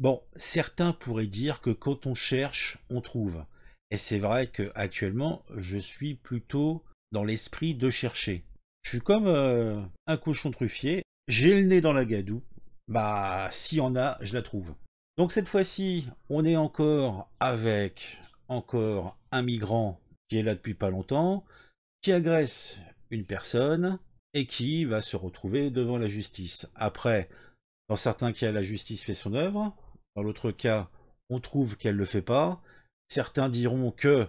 Bon, certains pourraient dire que quand on cherche, on trouve. Et c'est vrai que actuellement, je suis plutôt dans l'esprit de chercher. Je suis comme euh, un cochon truffier, j'ai le nez dans la gadoue, bah s'il y en a, je la trouve. Donc cette fois-ci, on est encore avec encore un migrant qui est là depuis pas longtemps, qui agresse une personne et qui va se retrouver devant la justice. Après, dans certains cas, la justice fait son œuvre, dans l'autre cas, on trouve qu'elle ne le fait pas. Certains diront que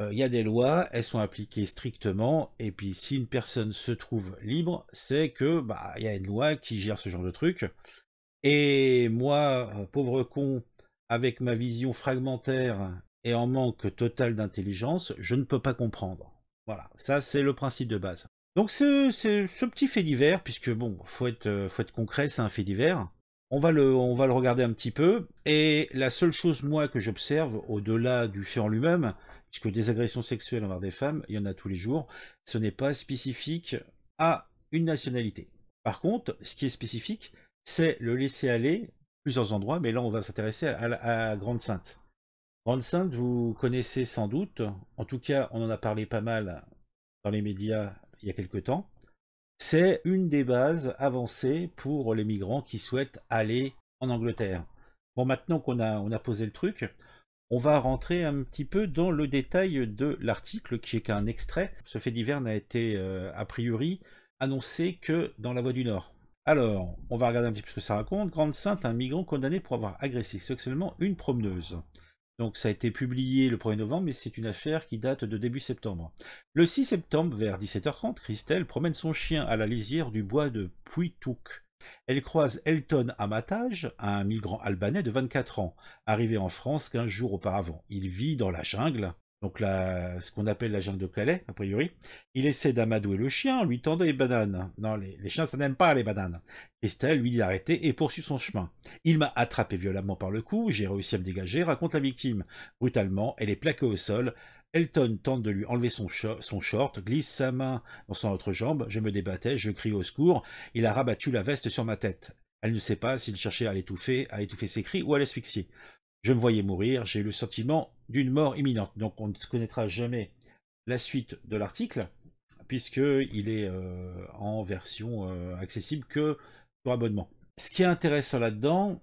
euh, il y a des lois, elles sont appliquées strictement, et puis si une personne se trouve libre, c'est que bah y a une loi qui gère ce genre de truc. Et moi, euh, pauvre con, avec ma vision fragmentaire et en manque total d'intelligence, je ne peux pas comprendre. Voilà, ça c'est le principe de base. Donc ce, ce, petit fait divers, puisque bon, faut euh, faut être concret, c'est un fait divers. On va, le, regarder un petit peu, et la seule chose, moi, que j'observe, au-delà du fait en lui-même, puisque des agressions sexuelles envers des femmes, il y en a tous les jours, ce n'est pas spécifique à une nationalité. Par contre, ce qui est spécifique, c'est le laisser aller plusieurs endroits, mais là on va s'intéresser à, Grande Sainte. Grande Sainte, vous connaissez sans doute, en tout cas on en a parlé pas mal dans les médias il y a quelque temps, c'est une des bases avancées pour les migrants qui souhaitent aller en Angleterre. Bon, maintenant qu'on a, posé le truc, on va rentrer un petit peu dans le détail de l'article, qui est qu'un extrait. Ce fait divers n'a été, euh, a priori, annoncé que dans la Voie du Nord. Alors, on va regarder un petit peu ce que ça raconte. Grande Sainte, un migrant condamné pour avoir agressé sexuellement une promeneuse. Donc ça a été publié le 1er novembre, mais c'est une affaire qui date de début septembre. Le 6 septembre, vers 17h30, Christelle promène son chien à la lisière du bois de Puitouk. Elle croise Elton Amatage, un migrant albanais de 24 ans, arrivé en France 15 jours auparavant. Il vit dans la jungle, donc la, ce qu'on appelle la jungle de Calais, a priori. Il essaie d'amadouer le chien en lui tendant les bananes. Non, les, chiens, ça n'aime pas les bananes. Estelle, lui, l'a arrêté et poursuit son chemin. Il m'a attrapé violemment par le cou, j'ai réussi à me dégager, raconte la victime. Brutalement, elle est plaquée au sol. Elton tente de lui enlever son short, glisse sa main dans son autre jambe. Je me débattais, je crie au secours. Il a rabattu la veste sur ma tête. Elle ne sait pas s'il cherchait à l'étouffer, à étouffer ses cris ou à l'asphyxier. Je me voyais mourir, j'ai eu le sentiment d'une mort imminente. Donc on ne connaîtra jamais la suite de l'article, puisqu'il est euh, en version euh, accessible que pour abonnement. Ce qui est intéressant là-dedans,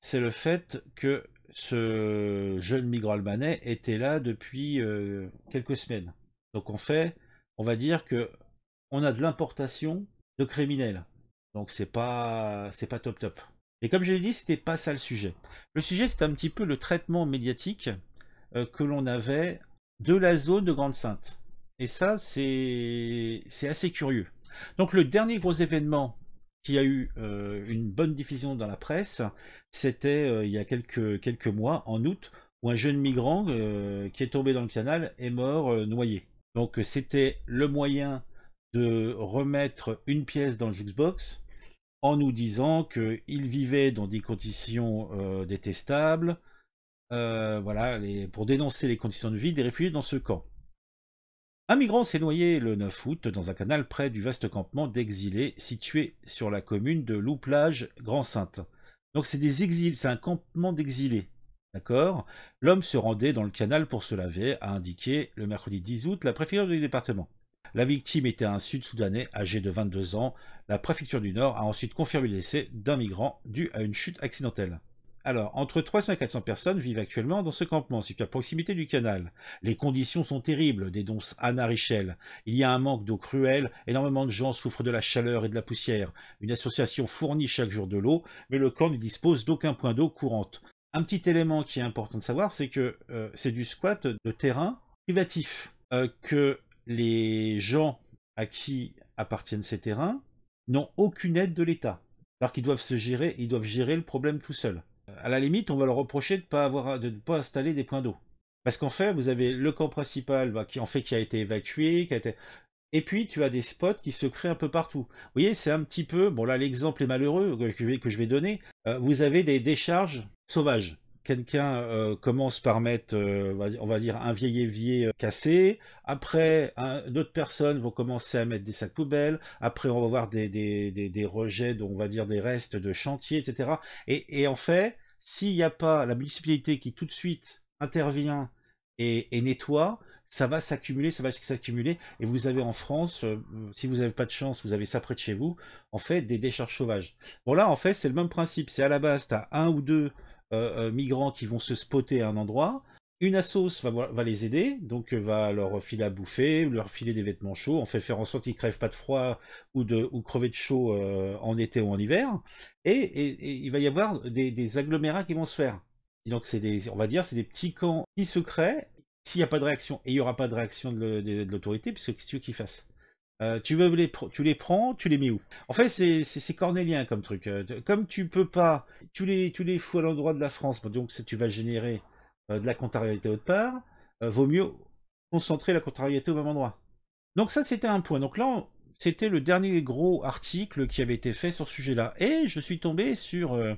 c'est le fait que ce jeune migrant albanais était là depuis euh, quelques semaines. Donc en fait, on va dire que on a de l'importation de criminels. Donc c'est pas c'est pas top top. Et comme je l'ai dit, c'était pas ça le sujet. Le sujet, c'est un petit peu le traitement médiatique euh, que l'on avait de la zone de Grande Sainte. Et ça, c'est assez curieux. Donc le dernier gros événement qui a eu euh, une bonne diffusion dans la presse, c'était euh, il y a quelques, mois, en août, où un jeune migrant qui est tombé dans le canal est mort noyé. Donc c'était le moyen de remettre une pièce dans le jukebox en nous disant qu'il vivait dans des conditions euh, détestables, euh, voilà, pour dénoncer les conditions de vie des réfugiés dans ce camp. Un migrant s'est noyé le 9 août dans un canal près du vaste campement d'exilés situé sur la commune de Louplage, Grand-Sainte. Donc c'est des exils, c'est un campement d'exilés. D'accord? L'homme se rendait dans le canal pour se laver, a indiqué le mercredi 10 août la préfecture du département. La victime était un Sud-Soudanais âgé de 22 ans. La préfecture du Nord a ensuite confirmé le décès d'un migrant dû à une chute accidentelle. Alors, entre 300 et 400 personnes vivent actuellement dans ce campement, situé à proximité du canal. Les conditions sont terribles, dénonce Anna Richel. Il y a un manque d'eau cruel, énormément de gens souffrent de la chaleur et de la poussière. Une association fournit chaque jour de l'eau, mais le camp ne dispose d'aucun point d'eau courante. Un petit élément qui est important de savoir, c'est que euh, c'est du squat de terrain privatif, euh, que les gens à qui appartiennent ces terrains n'ont aucune aide de l'État. Alors qu'ils doivent se gérer, ils doivent gérer le problème tout seuls. À la limite, on va leur reprocher de ne pas avoir, de installer des points d'eau. Parce qu'en fait, vous avez le camp principal bah, qui en fait qui a été évacué, qui a été... et puis tu as des spots qui se créent un peu partout. Vous voyez, c'est un petit peu, bon là l'exemple est malheureux que je vais, donner. Euh, vous avez des décharges sauvages quelqu'un euh, commence par mettre, euh, on va dire, un vieil évier euh, cassé. Après, d'autres personnes vont commencer à mettre des sacs poubelles. Après, on va voir des, rejets, on va dire des restes de chantier, etc. Et, en fait, S'il n'y a pas la municipalité qui tout de suite intervient et, nettoie, ça va s'accumuler, ça va s'accumuler, et vous avez en France, si vous n'avez pas de chance, vous avez ça près de chez vous, en fait, des décharges sauvages. Bon là, en fait, c'est le même principe, c'est à la base, tu as un ou deux migrants qui vont se spotter à un endroit, une assos va, les aider, donc euh, va leur filer à bouffer, leur filer des vêtements chauds, on fait faire en sorte qu'ils crèvent pas de froid ou de ou crever de chaud euh, en été ou en hiver, et, il va y avoir des, agglomérats qui vont se faire. donc c'est des, on va dire, c'est des petits camps qui se créent. S'il n'y a pas de réaction, et il n'y aura pas de réaction de, l'autorité, puisque qu'est-ce que tu veux qu'ils fassent? Euh, tu, veux les, tu les prends, tu les mets où? En fait, c'est cornélien comme truc. Comme tu peux pas, tu les, tu les fous à l'endroit de la France, donc tu vas générer euh, de la contrariété autre part, euh, vaut mieux concentrer la contrariété au même endroit. Donc ça, c'était un point. Donc là, c'était le dernier gros article qui avait été fait sur ce sujet-là. Et je suis tombé sur, euh,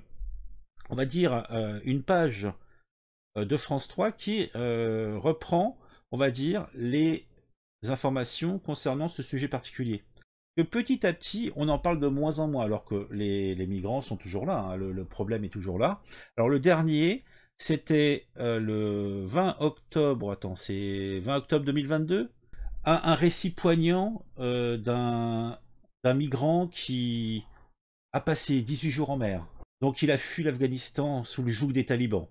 on va dire, une page de France 3 qui reprend, on va dire, les informations concernant ce sujet particulier. Que petit à petit, on en parle de moins en moins, alors que les, migrants sont toujours là, hein. le, problème est toujours là. Alors le dernier, c'était euh, le 20 octobre, attends, c'est 20 octobre 2022, un, récit poignant euh, d'un migrant qui a passé 18 jours en mer. Donc il a fui l'Afghanistan sous le joug des talibans.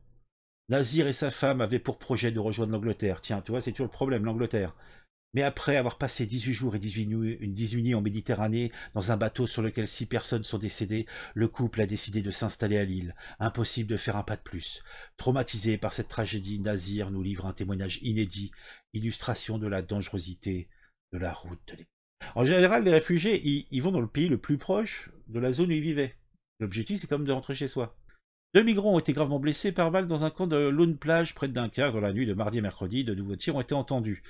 Nazir et sa femme avaient pour projet de rejoindre l'Angleterre. Tiens, tu vois, c'est toujours le problème, l'Angleterre. Mais après avoir passé 18 jours et 18 nuits, une 18 nuits en Méditerranée, dans un bateau sur lequel 6 personnes sont décédées, le couple a décidé de s'installer à l'île. Impossible de faire un pas de plus. Traumatisé par cette tragédie, Nazir nous livre un témoignage inédit, illustration de la dangerosité de la route de En général, les réfugiés, ils, vont dans le pays le plus proche de la zone où ils vivaient. L'objectif, c'est comme de rentrer chez soi. Deux migrants ont été gravement blessés par balle dans un camp de Lone Plage près de Dunkerque dans la nuit de mardi et mercredi. De nouveaux tirs ont été entendus.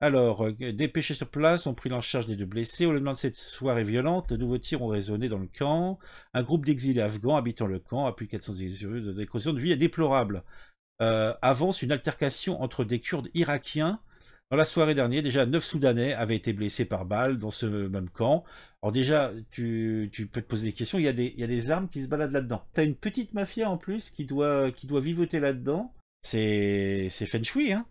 Alors, euh, dépêchés sur place, ont pris en charge les deux blessés. Au lendemain de cette soirée violente, de nouveaux tirs ont résonné dans le camp. Un groupe d'exilés afghans habitant le camp, à plus de 400 exilés de décoration de vie est déplorable. Euh, avance une altercation entre des Kurdes irakiens. Dans la soirée dernière, déjà neuf Soudanais avaient été blessés par balle dans ce même camp. Alors déjà, tu, peux te poser des questions, il y, a des, il y a des armes qui se baladent là-dedans. T'as une petite mafia en plus qui doit, qui doit vivoter là-dedans. C'est Feng Shui, hein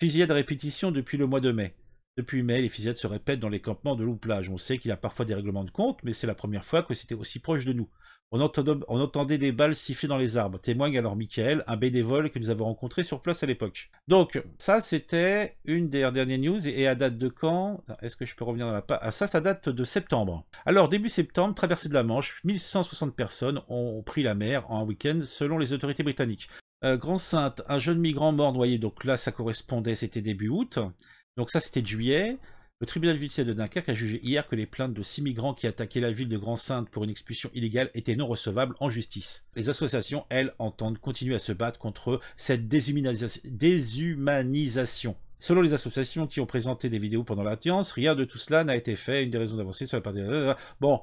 Fusillade à répétition depuis le mois de mai. Depuis mai, les fusillades se répètent dans les campements de Louplage. On sait qu'il y a parfois des règlements de compte, mais c'est la première fois que c'était aussi proche de nous. On entendait, des balles siffler dans les arbres. Témoigne alors Michael, un bénévole que nous avons rencontré sur place à l'époque. Donc, ça, c'était une des dernières news. Et à date de quand? Est-ce que je peux revenir dans la page ah, Ça, ça date de septembre. Alors, début septembre, traversée de la Manche, 1160 personnes ont pris la mer en un week-end selon les autorités britanniques. Euh, Grand Sainte, un jeune migrant mort noyé, donc là ça correspondait, c'était début août, donc ça c'était juillet. Le tribunal judiciaire de Dunkerque a jugé hier que les plaintes de six migrants qui attaquaient la ville de Grand Sainte pour une expulsion illégale étaient non recevables en justice. Les associations, elles, entendent continuer à se battre contre cette déshumanisation. Selon les associations qui ont présenté des vidéos pendant l'audience, rien de tout cela n'a été fait. Une des raisons d'avancer sur la partie... Bon,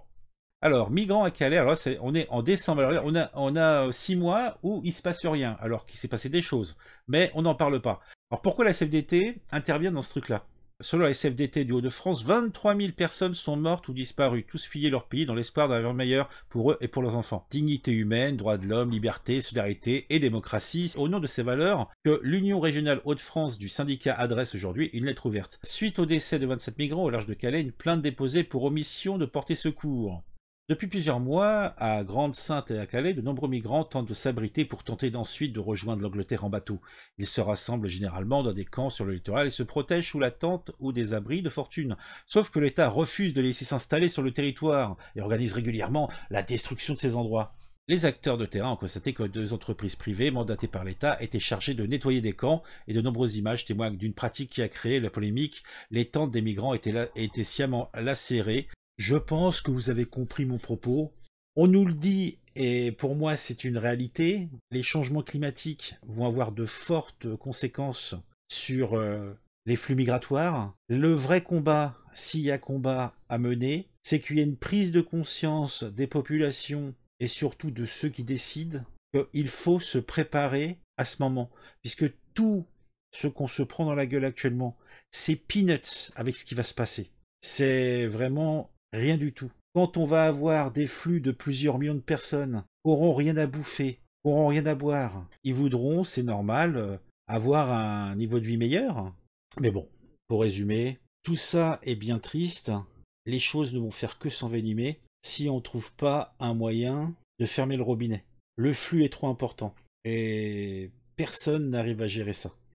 alors, migrants à Calais, alors on est en décembre, on a, on a six mois où il se passe rien, alors qu'il s'est passé des choses, mais on n'en parle pas. Alors pourquoi la SFDT intervient dans ce truc-là? Selon la SFDT du Hauts-de-France, 23 000 personnes sont mortes ou disparues, tous fuyés leur pays dans l'espoir d'un avenir meilleur pour eux et pour leurs enfants. Dignité humaine, droits de l'homme, liberté, solidarité et démocratie, au nom de ces valeurs que l'Union régionale Hauts-de-France du syndicat adresse aujourd'hui une lettre ouverte. Suite au décès de 27 migrants au large de Calais, une plainte déposée pour omission de porter secours. Depuis plusieurs mois, à Grande-Sainte et à Calais, de nombreux migrants tentent de s'abriter pour tenter d'ensuite de rejoindre l'Angleterre en bateau. Ils se rassemblent généralement dans des camps sur le littoral et se protègent sous la tente ou des abris de fortune. Sauf que l'État refuse de les laisser s'installer sur le territoire et organise régulièrement la destruction de ces endroits. Les acteurs de terrain ont constaté que deux entreprises privées mandatées par l'État étaient chargées de nettoyer des camps et de nombreuses images témoignent d'une pratique qui a créé la polémique. Les tentes des migrants étaient, étaient sciemment lacérées je pense que vous avez compris mon propos. On nous le dit, et pour moi c'est une réalité, les changements climatiques vont avoir de fortes conséquences sur euh, les flux migratoires. Le vrai combat, s'il y a combat à mener, c'est qu'il y ait une prise de conscience des populations et surtout de ceux qui décident qu'il faut se préparer à ce moment. Puisque tout ce qu'on se prend dans la gueule actuellement, c'est peanuts avec ce qui va se passer. C'est vraiment Rien du tout. Quand on va avoir des flux de plusieurs millions de personnes qui n'auront rien à bouffer, n'auront rien à boire. Ils voudront, c'est normal, euh, avoir un niveau de vie meilleur. Mais bon, pour résumer, tout ça est bien triste. Les choses ne vont faire que s'envenimer si on ne trouve pas un moyen de fermer le robinet. Le flux est trop important et personne n'arrive à gérer ça.